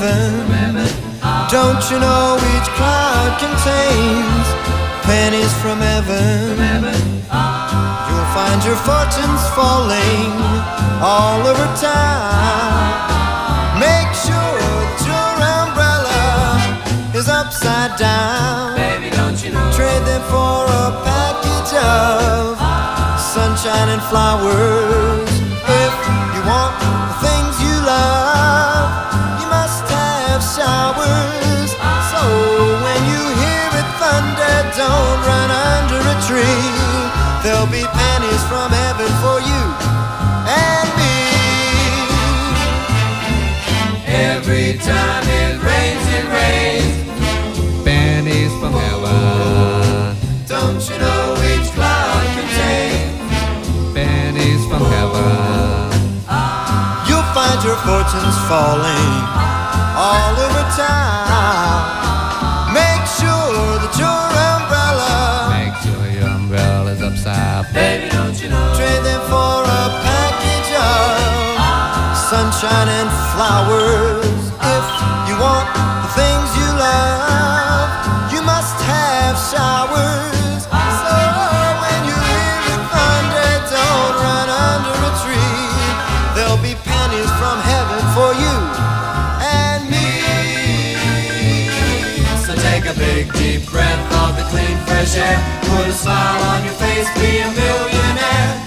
heaven. Don't you know each cloud contains pennies from heaven? You'll find your fortunes falling all over town. Make sure that your umbrella is upside down. Baby, don't you know? Trade them for a package of sunshine and flowers. There'll be pennies from heaven for you and me. Every time it rains, it rains. Pennies from heaven. Don't you know each cloud contains? Pennies from heaven. You'll find your fortunes falling all over town. And flowers. If you want the things you love, you must have showers. So when you hear it thunder, don't run under a tree. There'll be pennies from heaven for you and me. So take a big deep breath of the clean fresh air. Put a smile on your face, be a millionaire.